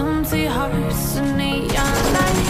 empty hearts and neon lights